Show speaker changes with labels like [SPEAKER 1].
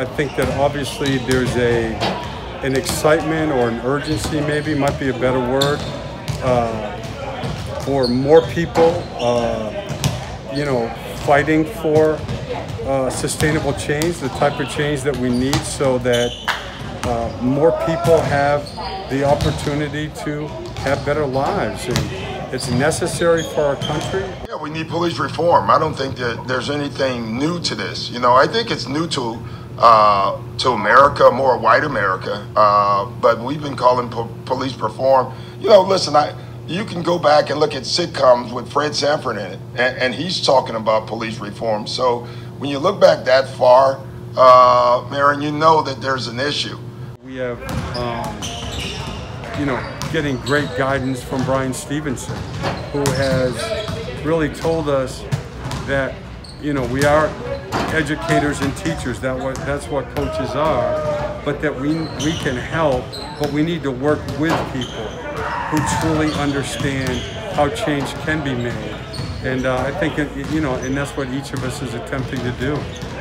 [SPEAKER 1] I think that obviously there's a an excitement or an urgency, maybe might be a better word, uh, for more people, uh, you know, fighting for uh, sustainable change, the type of change that we need, so that uh, more people have the opportunity to have better lives. And it's necessary for our country.
[SPEAKER 2] We need police reform. I don't think that there's anything new to this. You know, I think it's new to uh, to America, more white America. Uh, but we've been calling po- police reform. You know, listen, I you can go back and look at sitcoms with Fred Sanford in it, and, and he's talking about police reform. So when you look back that far, uh, Marion, you know that there's an issue.
[SPEAKER 1] We have, um, you know, getting great guidance from Bryan Stevenson, who has really told us that, you know, we are educators and teachers. That what that's what coaches are, but that we we can help, but we need to work with people who truly understand how change can be made. And uh, I think, you know, and that's what each of us is attempting to do.